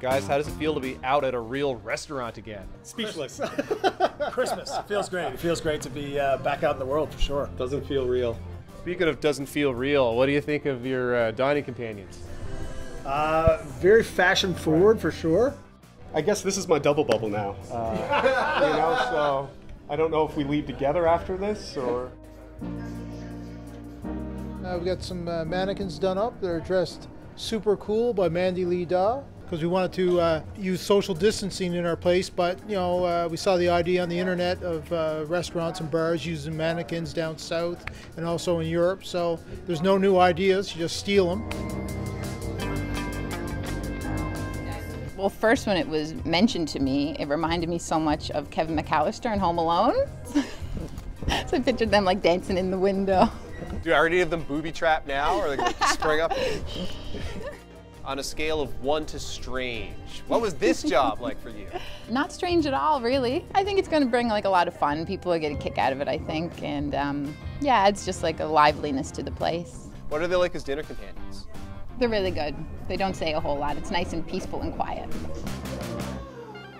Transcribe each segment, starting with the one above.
Guys, how does it feel to be out at a real restaurant again? Speechless. Christmas. It feels great. It feels great to be uh, back out in the world for sure. Doesn't feel real. Speaking of doesn't feel real, what do you think of your uh, dining companions? Uh, very fashion forward for sure. I guess this is my double bubble now. Uh, you know, so I don't know if we leave together after this or. Uh, we got some uh, mannequins done up. They're dressed super cool by Mandy Lee Dawe because we wanted to uh, use social distancing in our place. But you know, uh, we saw the idea on the internet of uh, restaurants and bars using mannequins down south and also in Europe. So there's no new ideas; you just steal them. Well, first, when it was mentioned to me, it reminded me so much of Kevin McCallister in Home Alone. so I pictured them like dancing in the window. Do are any of them booby trapped now, or are they going to spring up? On a scale of one to strange, what was this job like for you? Not strange at all, really. I think it's going to bring like a lot of fun. People are getting a kick out of it, I think, and um, yeah, it's just like a liveliness to the place. What are they like as dinner companions? They're really good. They don't say a whole lot. It's nice and peaceful and quiet.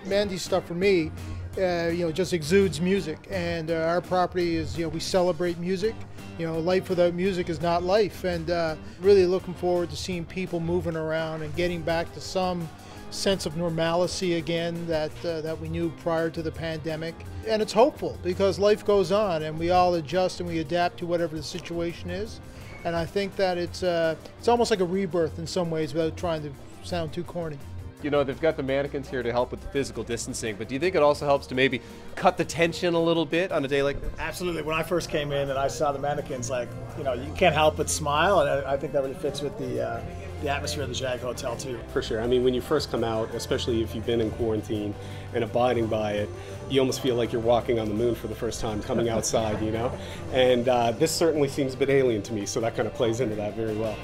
Mandy's stuff for me, uh, you know, just exudes music, and uh, our property is, you know, we celebrate music. You know, life without music is not life, and uh, really looking forward to seeing people moving around and getting back to some sense of normalcy again that uh, that we knew prior to the pandemic. And it's hopeful because life goes on, and we all adjust and we adapt to whatever the situation is. And I think that it's uh, it's almost like a rebirth in some ways, without trying to sound too corny you know, they've got the mannequins here to help with the physical distancing, but do you think it also helps to maybe cut the tension a little bit on a day like this? Absolutely. When I first came in and I saw the mannequins, like, you know, you can't help but smile, and I, I think that really fits with the, uh, the atmosphere of the Jag Hotel, too. For sure. I mean, when you first come out, especially if you've been in quarantine and abiding by it, you almost feel like you're walking on the moon for the first time coming outside, you know? And uh, this certainly seems a bit alien to me, so that kind of plays into that very well.